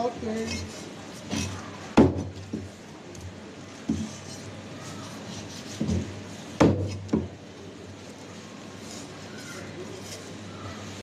Okay.